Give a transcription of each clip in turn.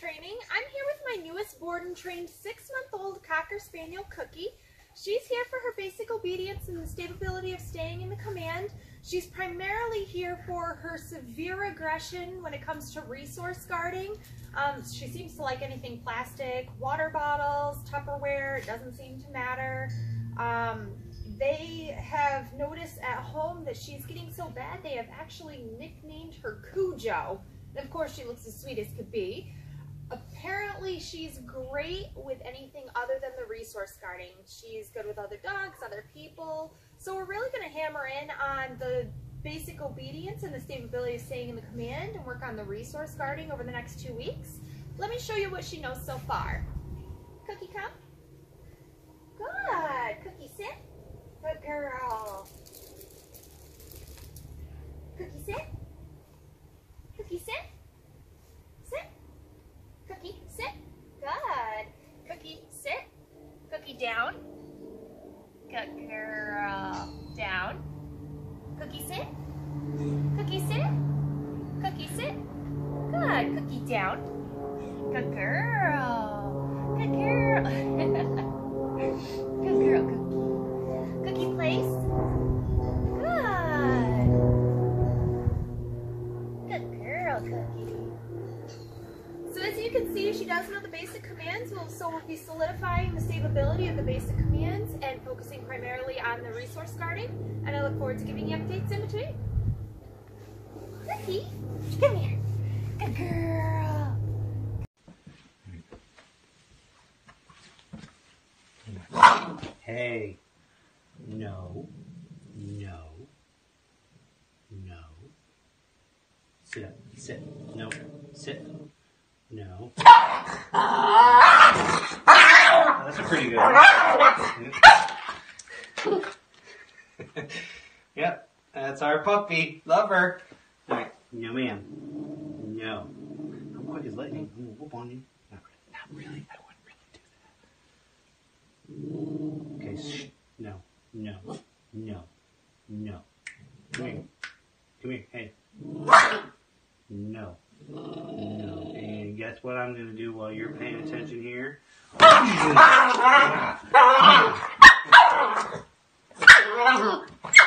Training. I'm here with my newest board and trained six-month-old Cocker Spaniel, Cookie. She's here for her basic obedience and the stability of staying in the command. She's primarily here for her severe aggression when it comes to resource guarding. Um, she seems to like anything plastic, water bottles, Tupperware, it doesn't seem to matter. Um, they have noticed at home that she's getting so bad they have actually nicknamed her Cujo. And of course, she looks as sweet as could be. Apparently, she's great with anything other than the resource guarding. She's good with other dogs, other people. So we're really going to hammer in on the basic obedience and the stability of staying in the command and work on the resource guarding over the next two weeks. Let me show you what she knows so far. Cookie, come. Good. Cookie, sit. Good girl. Cookie, sit. Cookie, sit. Good. Cookie, sit. Cookie, down. Good girl. Down. Cookie, sit. Cookie, sit. Cookie, sit. Good. Cookie, down. Good girl. Solidifying the stability of the basic commands and focusing primarily on the resource guarding. And I look forward to giving you updates in between. Cookie, come here. Good girl. Hey. No. No. No. Sit up. Sit. No. Sit. No. Ah! That's a pretty good. one. yep. That's our puppy. Love her. Alright. No, ma'am. No. How quick is lightning? I'm gonna whoop on you. Not really. Not really. I wouldn't really do that. Okay, shh. No, no, no, no. Come here. Come here. Hey. No. No. And guess what I'm going to do while you're paying attention here?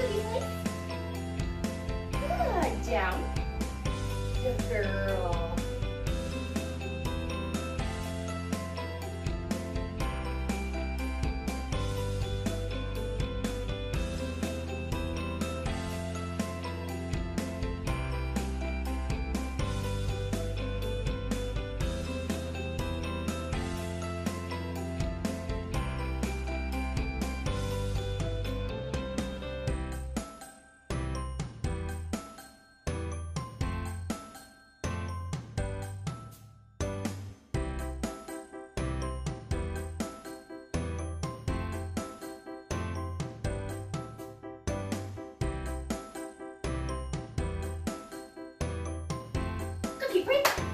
Good. Down. Good girl. Sweet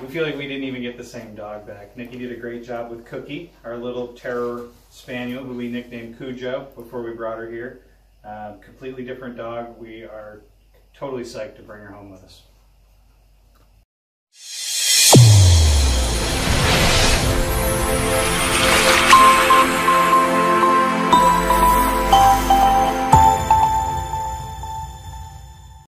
we feel like we didn't even get the same dog back. Nikki did a great job with Cookie, our little terror spaniel who we nicknamed Cujo before we brought her here. Uh, completely different dog. We are totally psyched to bring her home with us.